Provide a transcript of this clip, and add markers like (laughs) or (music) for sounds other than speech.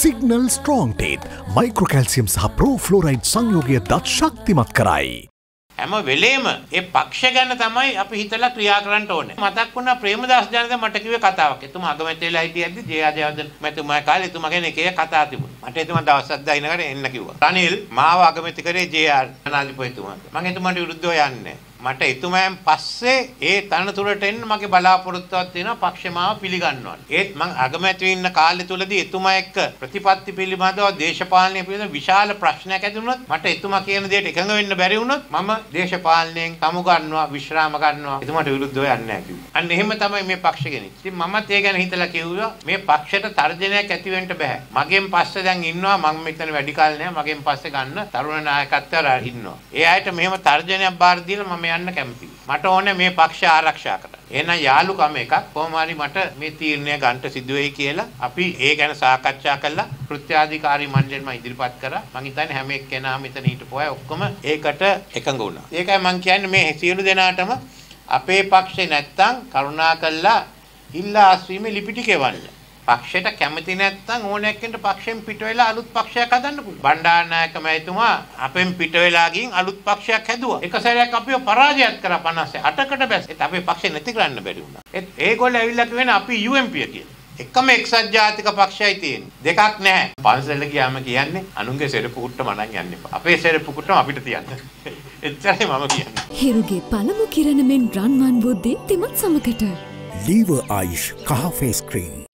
Signal strong ටේත් මයික්‍රෝකැල්සියම් සහ ප්‍රෝෆ්ලෝරයිඩ් සංයෝගය දත් ශක්තිමත් කරයි. හැම වෙලේම ඒ පක්ෂ ගැන තමයි අපි හිතලා ක්‍රියා කරන්න ඕනේ. මතක් වුණා ප්‍රේමදාස් ජනක මට කිව්වේ කතාවක්. එතුමා අගමැති වෙලා හිටියද්දි ජයජයවර්ධන මැතිතුමා කාලේ එතුමා ගැන එක එක කතා තිබුණා. මට එතුමා දවසක් දකින්නකට එන්න කිව්වා. රනිල් මාව අගමැති කරේ ජේ.ආර්. ජනාධිපතිතුමාට. මම එතුමාට විරුද්ධව යන්නේ මට එතුමයන් පස්සේ ඒ තනතුරට එන්න මගේ බලාපොරොත්තුවක් තියෙනවා පක්ෂ මාව පිළිගන්නවා. ඒත් මං අගමැති ඉන්න කාලය තුලදී එතුමා එක්ක ප්‍රතිපත්ති පිළිබඳව දේශපාලනය පිළිබඳව විශාල ප්‍රශ්නයක් ඇති වුණොත් මට එතුමා කියන දේට එකඟ වෙන්න බැරි වුණොත් මම දේශපාලනයෙන් සමු ගන්නවා විශ්‍රාම ගන්නවා එතුමාට විරුද්ධව යන්නේ නැහැ කිව්වා. අන්න එහෙම තමයි මේ පක්ෂ කෙනෙක්. ඉතින් මමත් ඒ ගැන හිතලා කිව්වා මේ පක්ෂයට තර්ජනයක් ඇති වෙන්න බෑ. මගෙන් පස්සේ දැන් ඉන්නවා මම මෙතන වැඩි කාල නෑ මගෙන් පස්සේ ගන්න තරුණ නායකත්වය ඉන්නවා. ඒ අයට මෙහෙම තර්ජනයක් බාර දීලා මම යන්න කැමතියි. මට ඕනේ මේ පක්ෂ ආරක්ෂා කරන්න. එහෙනම් යාළුකම එකක් කොහොම හරි මට මේ තීරණය ගන්න සිදු වෙයි කියලා අපි ඒ ගැන සාකච්ඡා කළා. කෘත්‍යාධිකාරී මණ්ඩලෙන් මම ඉදිරිපත් කරා. මම හිතන්නේ හැම එක්කෙනාම මෙතන හිටපු අය ඔක්කොම ඒකට එකඟ වුණා. ඒකයි මම කියන්නේ මේ සියලු දෙනාටම අපේ පක්ෂේ නැත්තම් කරුණාකරලා ඉල්ලා අස්වීමේ ලිපි ටික එවන්න. පක්ෂයට කැමති නැත්නම් ඕනෑක් කෙනෙක් පක්ෂයෙන් පිට වෙලා අලුත් පක්ෂයක් හදන්න පුළුවන්. බණ්ඩාරනායක මහතුමා අපෙන් පිට වෙලා ගින් අලුත් පක්ෂයක් හැදුවා. එක සැරයක් අපිව පරාජයත් කරා 58කට බැස්. ඒත් අපේ පක්ෂේ නැති කරන්න බැරි වුණා. ඒත් ඒගොල්ලෝ ඇවිල්ලා කියන්නේ අපි UMP කියලා. එකම එක්සත් ජාතික පක්ෂයයි තියෙන්නේ. දෙකක් නැහැ. පන්සල ගියාම කියන්නේ අනුන්ගේ සෙරපු කුට්ට මනන් යන්න එපා. අපේ සෙරපු කුට්ටම අපිට තියන්න. (laughs) එච්චරයි මම කියන්නේ. හිරුගේ පළමු කිරණ මෙන් රන්වන් බුද්ධි තිමත් සමකට. ලීව ආයිෂ් කහ ෆේස් ක්‍රීම්